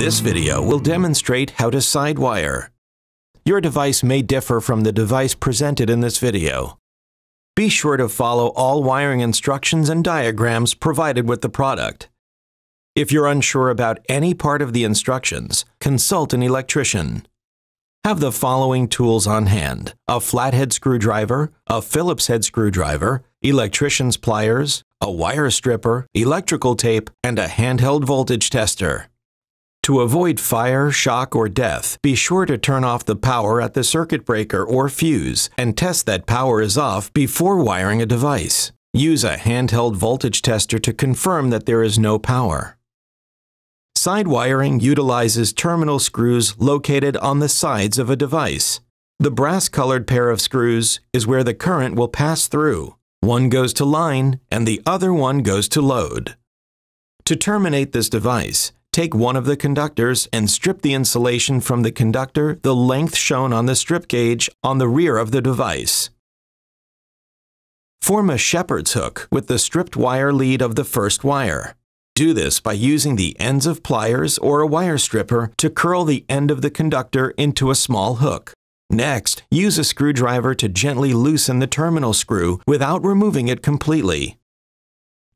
This video will demonstrate how to sidewire. Your device may differ from the device presented in this video. Be sure to follow all wiring instructions and diagrams provided with the product. If you're unsure about any part of the instructions, consult an electrician. Have the following tools on hand a flathead screwdriver, a Phillips head screwdriver, electrician's pliers, a wire stripper, electrical tape, and a handheld voltage tester. To avoid fire, shock, or death, be sure to turn off the power at the circuit breaker or fuse and test that power is off before wiring a device. Use a handheld voltage tester to confirm that there is no power. Side wiring utilizes terminal screws located on the sides of a device. The brass-colored pair of screws is where the current will pass through. One goes to line and the other one goes to load. To terminate this device, take one of the conductors and strip the insulation from the conductor the length shown on the strip gauge on the rear of the device. Form a shepherd's hook with the stripped wire lead of the first wire. Do this by using the ends of pliers or a wire stripper to curl the end of the conductor into a small hook. Next, use a screwdriver to gently loosen the terminal screw without removing it completely.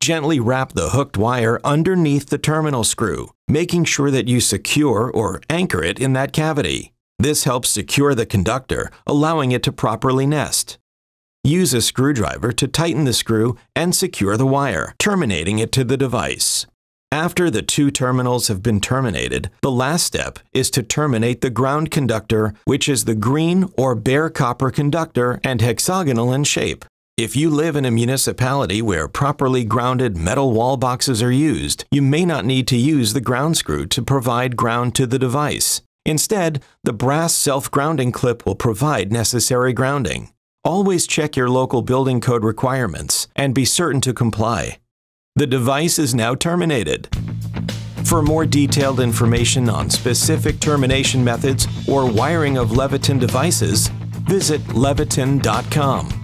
Gently wrap the hooked wire underneath the terminal screw, making sure that you secure or anchor it in that cavity. This helps secure the conductor, allowing it to properly nest. Use a screwdriver to tighten the screw and secure the wire, terminating it to the device. After the two terminals have been terminated, the last step is to terminate the ground conductor, which is the green or bare copper conductor and hexagonal in shape. If you live in a municipality where properly grounded metal wall boxes are used, you may not need to use the ground screw to provide ground to the device. Instead, the brass self-grounding clip will provide necessary grounding. Always check your local building code requirements and be certain to comply. The device is now terminated. For more detailed information on specific termination methods or wiring of Leviton devices, visit leviton.com.